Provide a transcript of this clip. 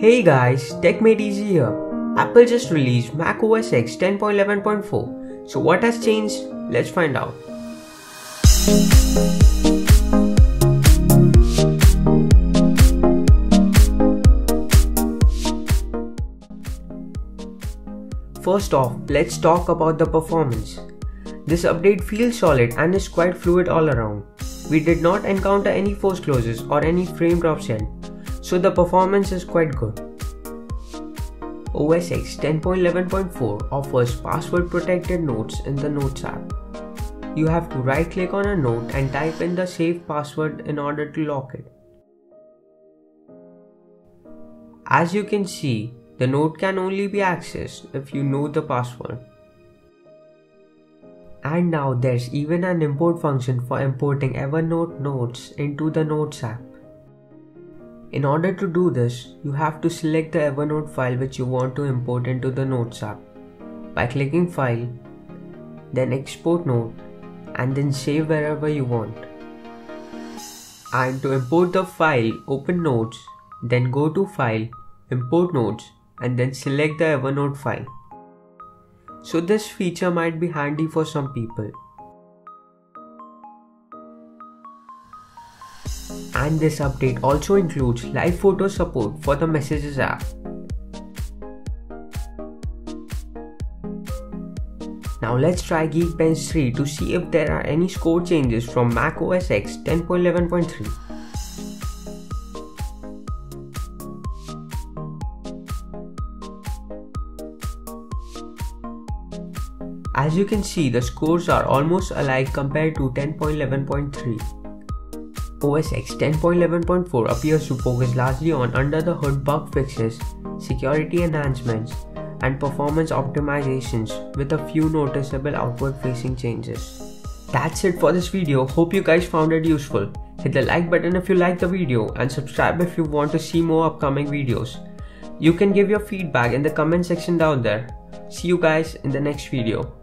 Hey guys, TechMadeEasy here. Apple just released Mac OS X 10.11.4. So what has changed? Let's find out. First off, let's talk about the performance. This update feels solid and is quite fluid all around. We did not encounter any force closes or any frame drops yet, so the performance is quite good. OS X 10.11.4 offers password protected notes in the Notes app. You have to right click on a note and type in the saved password in order to lock it. As you can see, the note can only be accessed if you know the password. And now there's even an import function for importing Evernote notes into the Notes app. In order to do this, you have to select the Evernote file which you want to import into the Notes app by clicking File, then Export Note, and then save wherever you want. And to import the file, open Notes, then go to File, Import Notes, and then select the Evernote file. So this feature might be handy for some people. And this update also includes live photo support for the Messages app. Now let's try Geekbench 3 to see if there are any score changes from Mac OS X 10.11.3. As you can see, the scores are almost alike compared to 10.11.3. OS X 10.11.4 appears to focus largely on under the hood bug fixes, security enhancements, and performance optimizations with a few noticeable outward facing changes. That's it for this video. Hope you guys found it useful. Hit the like button if you liked the video and subscribe if you want to see more upcoming videos. You can give your feedback in the comment section down there. See you guys in the next video.